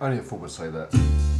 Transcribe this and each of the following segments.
Only a fool would say that.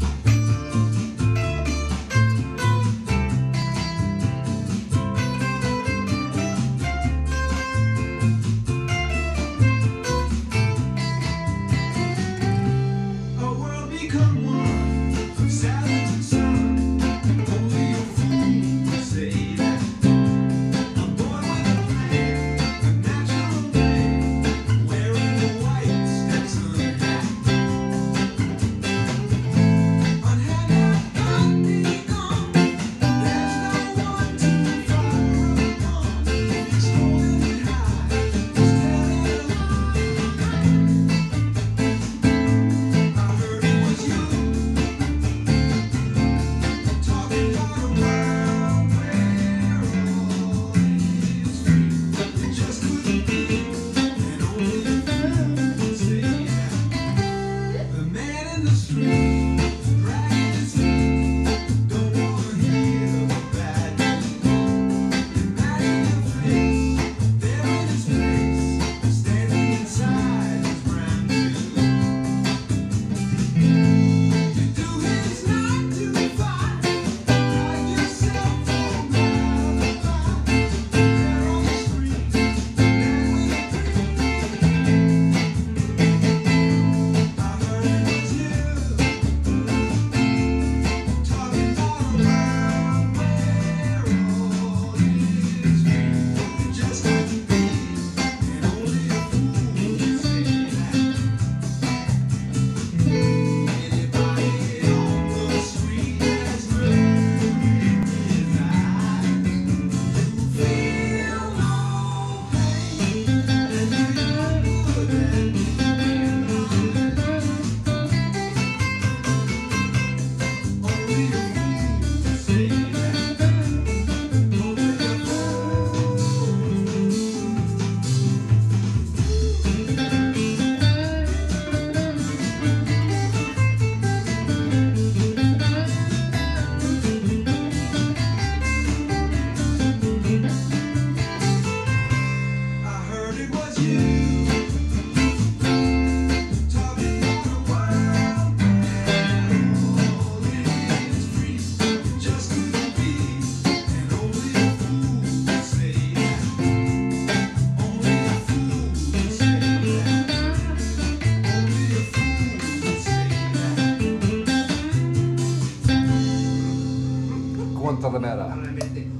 quando estava na